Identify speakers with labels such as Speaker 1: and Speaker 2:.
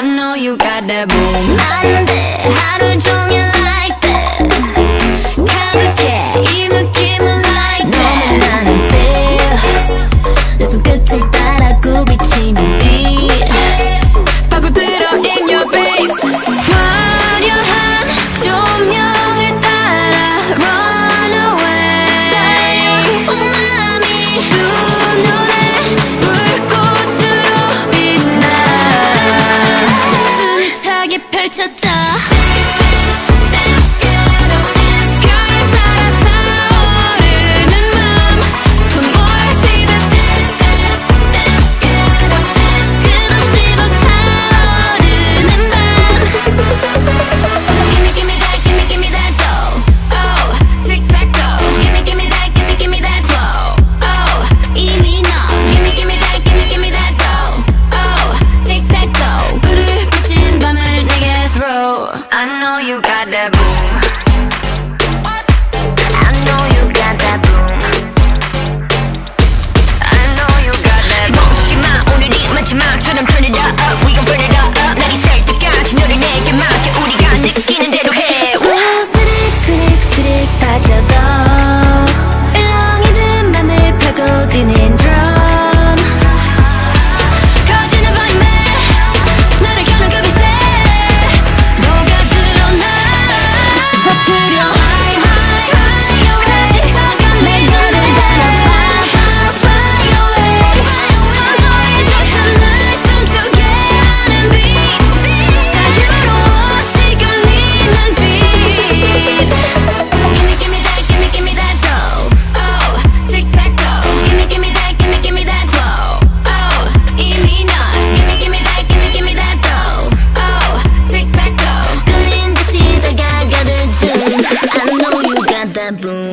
Speaker 1: I know you got that boom. 안 돼, 하루 종일. that bloom. Boom.